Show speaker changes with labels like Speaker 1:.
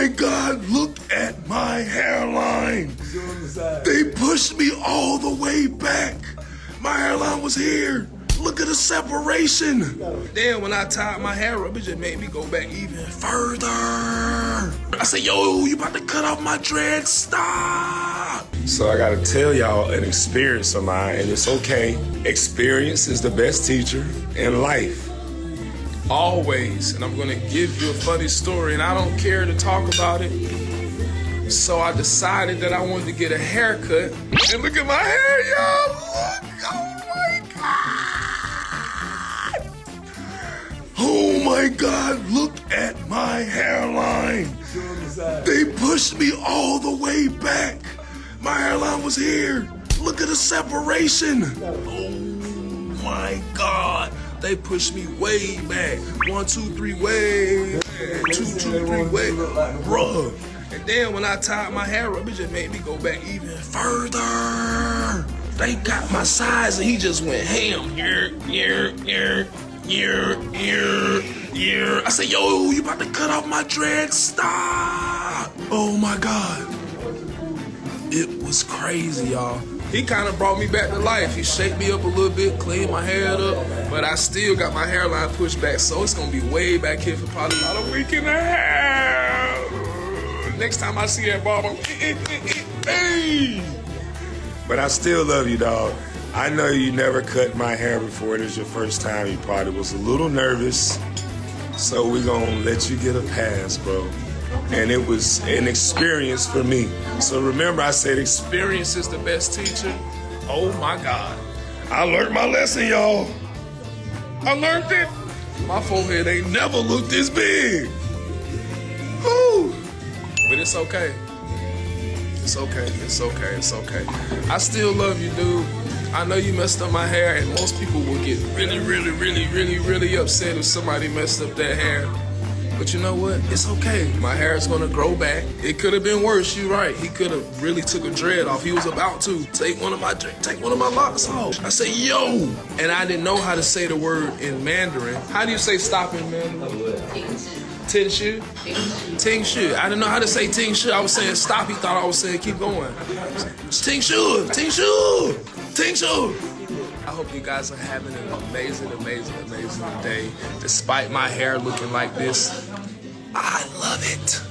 Speaker 1: my God, look at my hairline. They pushed me all the way back. My hairline was here. Look at the separation. Then when I tied my hair up, it just made me go back even further. I said, yo, you about to cut off my dreads? Stop. So I gotta tell y'all an experience of mine, and it's okay. Experience is the best teacher in life. Always. And I'm gonna give you a funny story, and I don't care to talk about it. So I decided that I wanted to get a haircut. And look at my hair, y'all. Look. Oh my God. Oh my God. Look at my hairline. They pushed me all the way back. My hairline was here. Look at the separation. Oh my God. They pushed me way back. One, two, three, way. Two, two, three, way. Bruh. And then when I tied my hair up, it just made me go back even further. They got my size and he just went ham. Yeah, yeah, yeah, yeah, yeah, yeah. I said, yo, you about to cut off my dreads? Stop. Oh my God. It was crazy, y'all. He kind of brought me back to life. He shaped me up a little bit, cleaned my hair up, but I still got my hairline pushed back, so it's gonna be way back here for probably about a week and a half. Next time I see that barber, hey. Eh, eh, eh, but I still love you, dog. I know you never cut my hair before. It is your first time. You probably was a little nervous. So we're gonna let you get a pass, bro. And it was an experience for me. So remember, I said experience is the best teacher. Oh my God. I learned my lesson, y'all. I learned it. My forehead ain't never looked this big. Whew. But it's okay. It's okay. It's okay. It's okay. I still love you, dude. I know you messed up my hair, and most people will get really, really, really, really, really upset if somebody messed up their hair. But you know what? It's okay. My hair is gonna grow back. It could have been worse. You're right. He could have really took a dread off. He was about to take one of my take one of my locks off. I say yo, and I didn't know how to say the word in Mandarin. How do you say stop in Mandarin? Ting Shu? Ting Shu. I didn't know how to say Ting Shu. I was saying stop. He thought I was saying keep going. Ting Shu. Ting Shu. Ting Shu. I hope you guys are having an amazing, amazing, amazing day. Despite my hair looking like this, I love it.